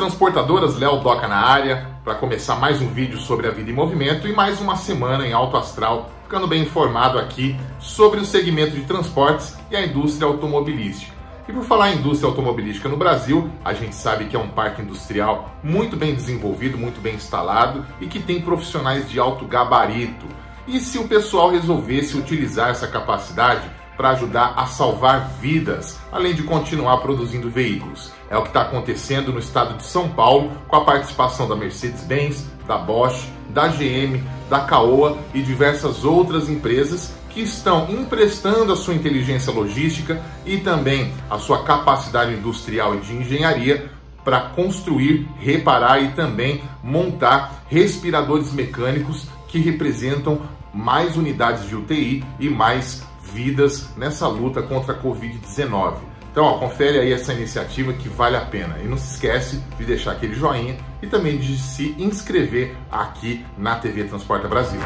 transportadoras, Léo Doca na área, para começar mais um vídeo sobre a vida em movimento e mais uma semana em alto astral, ficando bem informado aqui sobre o segmento de transportes e a indústria automobilística. E por falar em indústria automobilística no Brasil, a gente sabe que é um parque industrial muito bem desenvolvido, muito bem instalado e que tem profissionais de alto gabarito. E se o pessoal resolvesse utilizar essa capacidade para ajudar a salvar vidas, além de continuar produzindo veículos? É o que está acontecendo no estado de São Paulo, com a participação da Mercedes-Benz, da Bosch, da GM, da Caoa e diversas outras empresas que estão emprestando a sua inteligência logística e também a sua capacidade industrial e de engenharia para construir, reparar e também montar respiradores mecânicos que representam mais unidades de UTI e mais vidas nessa luta contra a Covid-19. Então, ó, confere aí essa iniciativa que vale a pena. E não se esquece de deixar aquele joinha e também de se inscrever aqui na TV Transporta Brasil.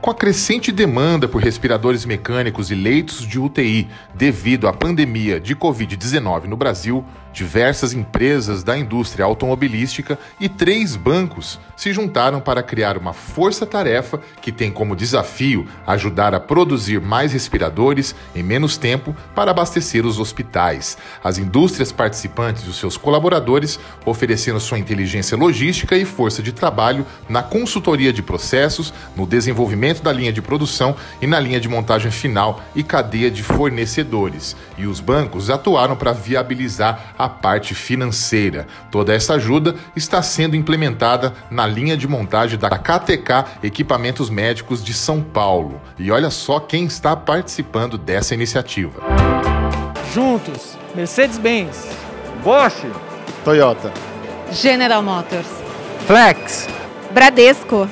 Com a crescente demanda por respiradores mecânicos e leitos de UTI devido à pandemia de Covid-19 no Brasil, diversas empresas da indústria automobilística e três bancos se juntaram para criar uma força-tarefa que tem como desafio ajudar a produzir mais respiradores em menos tempo para abastecer os hospitais. As indústrias participantes e os seus colaboradores oferecendo sua inteligência logística e força de trabalho na consultoria de processos, no desenvolvimento da linha de produção e na linha de montagem final e cadeia de fornecedores. E os bancos atuaram para viabilizar a parte financeira. Toda essa ajuda está sendo implementada na linha de montagem da KTK Equipamentos Médicos de São Paulo. E olha só quem está participando dessa iniciativa. Juntos, Mercedes-Benz, Bosch, Toyota, General Motors, Flex, Bradesco,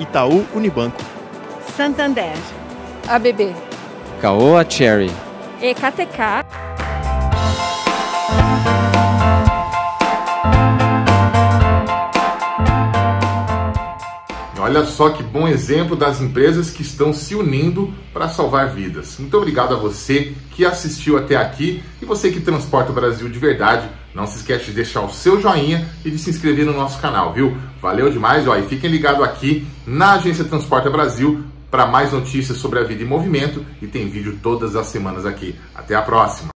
Itaú Unibanco, Santander, ABB, Caoa Cherry, EKTK, Olha só que bom exemplo das empresas que estão se unindo para salvar vidas. Muito obrigado a você que assistiu até aqui e você que transporta o Brasil de verdade. Não se esqueça de deixar o seu joinha e de se inscrever no nosso canal, viu? Valeu demais, ó, e fiquem ligados aqui na Agência Transporta Brasil para mais notícias sobre a vida em movimento e tem vídeo todas as semanas aqui. Até a próxima!